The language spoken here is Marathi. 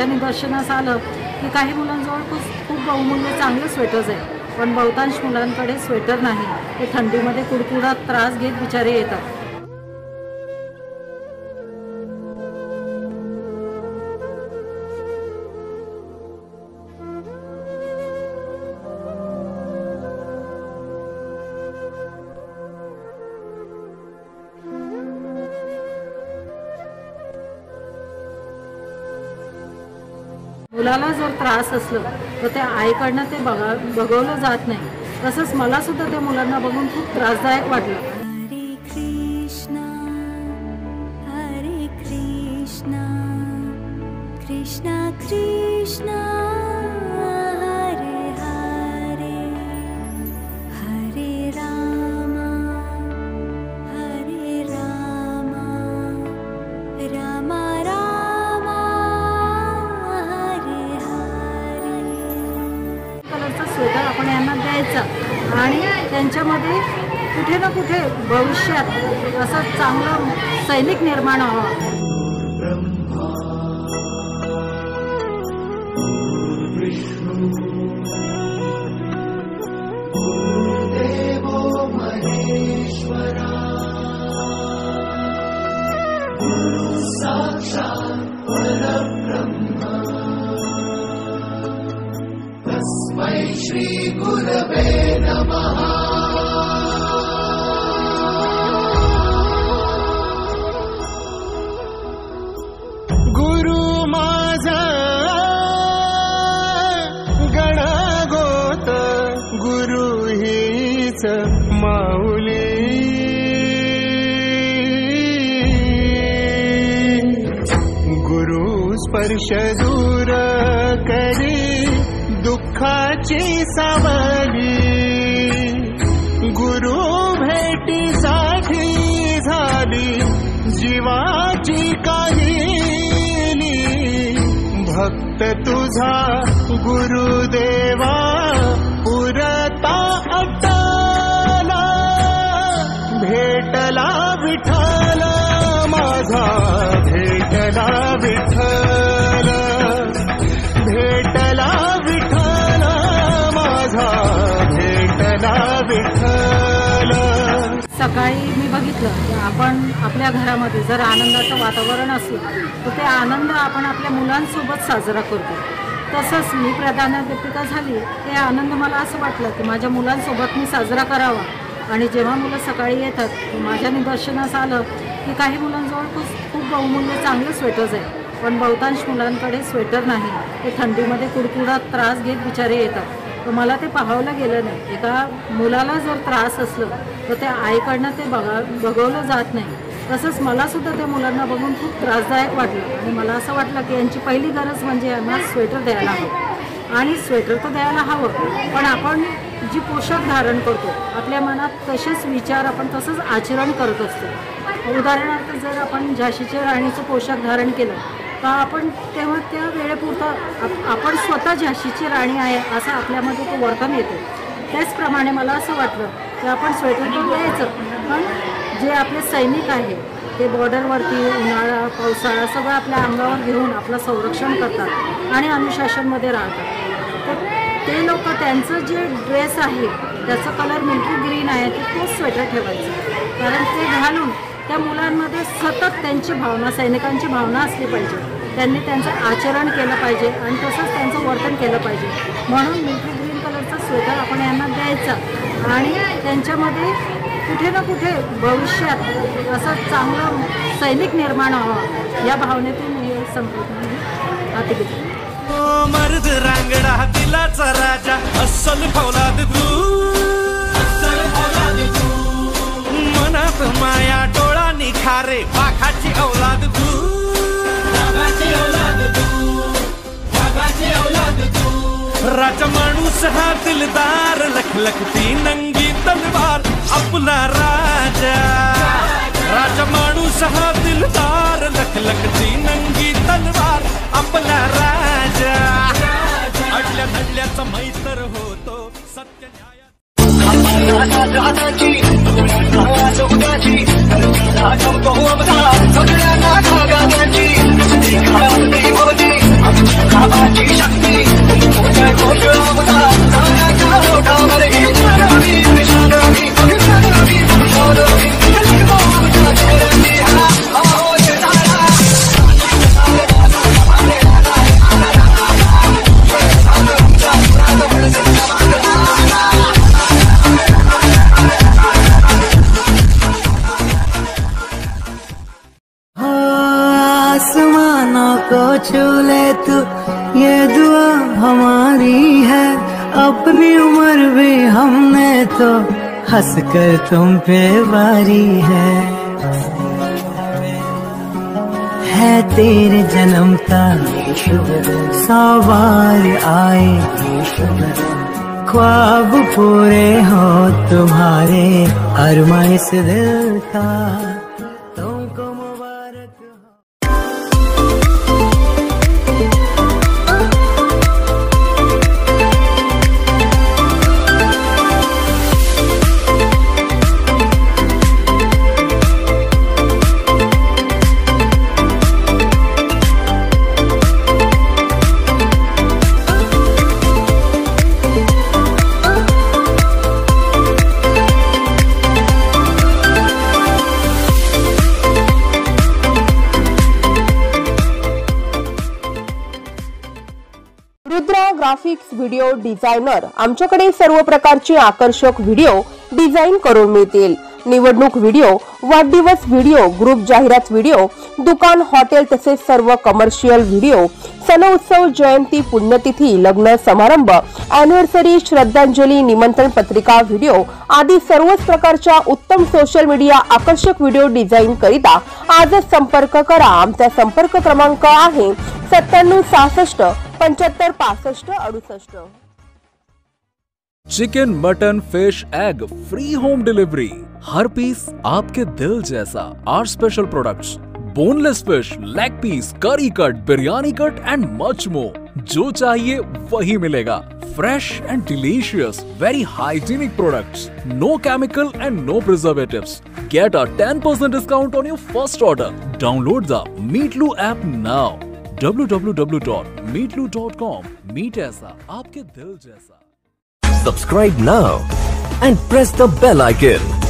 माझ्या निदर्शनास आलं की काही मुलांजवळ खूप खूप बहुमूल्य चांगले स्वेटर्स आहे पण बहुतांश मुलांकडे स्वेटर नाही. ते थंडीमध्ये कुडकुडात त्रास घेत बिचारे येतात. मुलाला जर त्रास असलं तर त्या आईकडनं ते बघा बघवलं जात नाही. तसंच मलासुद्धा त्या मुलांना बघून खूप त्रासदायक वाटलं. स्वेटर आपण यांना द्यायचं. आणि त्यांच्यामध्ये कुठे ना कुठे भविष्यात असं चांगलं सैनिक निर्माण व्हावं. गुरु माझा गणगोत गुरु हीच माऊली। गुरु स्पर्श दूर करी गुरु भेटीसाठी झाली जीवाची काहिली। भक्त तुझा गुरुदेवा विठ्ठल सकाळी मी बघितलं की आपण आपल्या घरामध्ये जर आनंदाचं वातावरण असलं तर ते आनंद आपण आपल्या मुलांसोबत साजरा करतो. तसंच मी प्रधानाध्यापिका झाली. ते आनंद मला असं वाटलं की माझ्या मुलांसोबत मी साजरा करावा. आणि जेव्हा मुलं सकाळी येतात माझ्या निदर्शनास आलं की काही मुलांजवळ खूप खूप बहुमूल्य चांगले स्वेटर्स आहे पण बहुतांश मुलांकडे स्वेटर नाही. ते थंडीमध्ये कुडकुडात त्रास घेत बिचारे येतात. तर मला ते पाहावलं गेलं नाही. एका मुलाला जर त्रास असलं तर त्या आईकडनं ते बघा बघवलं जात नाही. तसंच मलासुद्धा त्या मुलांना बघून खूप त्रासदायक वाटलं. आणि मला असं वाटलं की यांची पहिली गरज म्हणजे यांना स्वेटर द्यायला हवं. आणि स्वेटर तर द्यायला हवं पण आपण जी पोशाख धारण करतो आपल्या मनात तसेच विचार आपण तसंच आचरण करत असतो. उदाहरणार्थ जर आपण झाशीच्या राणीचं पोशाख धारण केलं का आपण तेव्हा त्या वेळेपुरतं आप आपण स्वतः झाशीची राणी आहे असं आपल्यामध्ये ते वर्तन येतं. त्याचप्रमाणे मला असं वाटलं की आपण स्वेटर द्यायचं पण जे आपले सैनिक आहे ते बॉर्डरवरती उन्हाळा पावसाळा सगळं आपल्या अंगावर घेऊन आपलं संरक्षण करतात आणि अनुशासनमध्ये राहतात. तर ते लोक त्यांचं जे ड्रेस आहे त्याचं कलर मिल्की ग्रीन आहे ते तोच स्वेटर ठेवायचं. कारण ते घालून त्या मुलांमध्ये सतत त्यांची भावना सैनिकांची भावना असली पाहिजे. त्यांनी त्यांचं आचरण केलं पाहिजे आणि तसंच त्यांचं वर्तन केलं पाहिजे. म्हणून मिल्की ग्रीन कलरचा स्वेटर आपण यांना द्यायचा. आणि त्यांच्यामध्ये कुठे ना कुठे भविष्यात असं चांगलं सैनिक निर्माण व्हावं या भावनेतून हे संपूर्ण हाती घेतली मर्द रांगडा तिलाचा राजा अस्सल फौलाद तू राजा माणूस हा दिलदार लखलखती नंगी तलवार आपला राजा. राजा माणूस हा दिलदार लखलखती नंगी तलवार आपला राजा. अडल्या धडल्याचा मैत्र होतो सत्य न्याय छू ले तू, ये दुआ हमारी है। अपनी उम्र भी हमने तो हंस कर तुम पे वारी है। है तेरे जन्म का सवार आए। ख्वाब पूरे हो तुम्हारे अरमा इस दिल का। ग्राफिक्स व्हिडिओ डिझायनर आमच्याकडे सर्व प्रकारचे आकर्षक व्हिडिओ डिझाईन करून मिळतील. निवडणूक व्हिडिओ वाढदिवस व्हिडिओ ग्रुप जाहिरात व्हिडिओ दुकान हॉटेल तसेच सर्व कमर्शियल व्हिडिओ सणोत्सव जयंती पुण्यतिथी लग्न समारंभ अॅनिव्हर्सरी श्रद्धांजली निमंत्रण पत्रिका व्हिडिओ आदी सर्वच प्रकारच्या उत्तम सोशल मीडिया आकर्षक व्हिडिओ डिझाईन करिता आजच संपर्क करा. आमचा संपर्क क्रमांक आहे सत्त्याण्णव सहासष्ट पंच्याहत्तर पासष्ट अडुसष्ट. Chicken mutton fish egg free home delivery हर पीस आपके दिल जैसा। Our special products boneless fish leg piece curry cut biryani cut and much more जो चाहिए वही मिलेगा। Fresh and delicious very hygienic products no chemical and no preservatives get a 10% discount on your first order download the Meetlu app now www.meetlu.com meat ऐसा, आपके दिल जैसा। Subscribe now and press the bell icon.